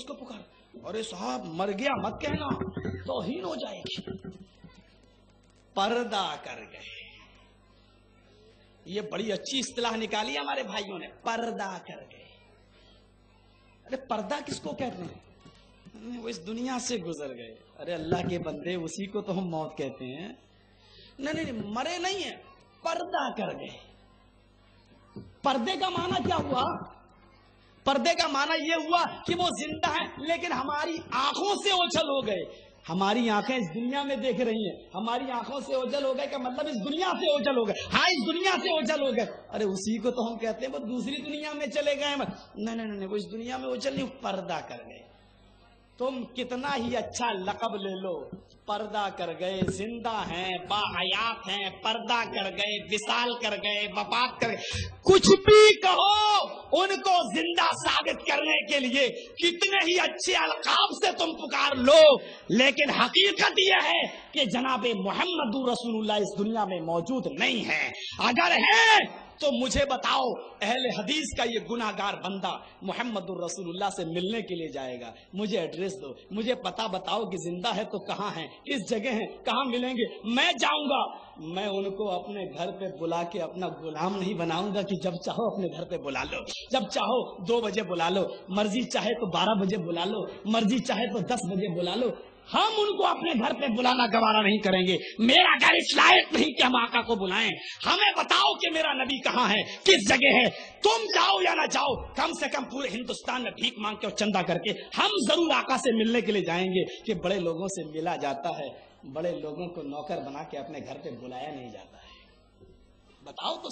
उसको पुकार। अरे साहब मर गया मत कहना। तो हीन हो जाएगी। पर्दा कर गए। ये बड़ी अच्छी इस्तेलाह निकाली हमारे भाइयों ने। पर्दा कर गए। अरे पर्दा किसको कहते हैं? वो इस दुनिया से गुजर गए। अरे अल्लाह के बंदे उसी को तो हम मौत कहते हैं। नहीं नहीं नहीं, मरे नहीं है। पर्दा कर गए। पर्दे का माना क्या हुआ? पर्दे का माना यह हुआ कि वो ज़िंदा है, लेकिन हमारी आँखों से ओझल हो गए। हमारी आँखें इस दुनिया में देख रही हैं। हमारी आँखों से ओझल हो गए का मतलब इस दुनिया से ओझल हो गए? हाँ इस दुनिया से ओझल हो गए। अरे उसी को तो हम कहते हैं, वो दूसरी दुनिया में चले गए नहीं नहीं नहीं, वो इस दुनिया में ओझल नहीं, पर्दा कर गए। तुम कितना ही अच्छा लकब ले लो। पर्दा कर गए, ज़िंदा हैं बायात हैं, पर्दा कर गए, विशाल कर गए वफात कर गए। कुछ भी कहो, उनको ज़िंदा साबित करने के लिए कितने ही अच्छे अलकाब से तुम पुकार लो। लेकिन हकीकत यह है कि जनाब मोहम्मद रसूलुल्लाह इस दुनिया में मौजूद नहीं है। अगर है तो मुझे बताओ, अहले हदीस का ये गुनागार बंदा मोहम्मद रसूलुल्लाह से मिलने के लिए जाएगा। मुझे एड्रेस दो। मुझे पता बताओ कि ज़िंदा है तो कहाँ है, किस जगह है, कहाँ मिलेंगे। मैं जाऊँगा। मैं उनको अपने घर पे बुला के अपना गुलाम नहीं बनाऊँगा कि जब चाहो अपने घर पे बुला लो। जब चाहो दो बजे बुला लो। मर्ज़ी चाहे तो बारह बजे बुला लो। मर्ज़ी चाहे तो दस बजे बुला लो। हम उनको अपने घर पे बुलाना गवारा नहीं करेंगे। मेरा घर इस लायक नहीं कि हम आका को बुलाएँ। हमें बताओ कि मेरा नबी कहाँ है, किस जगह है। तुम जाओ या ना जाओ, कम से कम पूरे हिंदुस्तान में भीख मांग के और चंदा करके हम ज़रूर आका से मिलने के लिए जाएँगे कि बड़े लोगों से मिला जाता है। बड़े लोगों को नौकर बना के अपने घर पे बुलाया नहीं जाता है। बताओ तो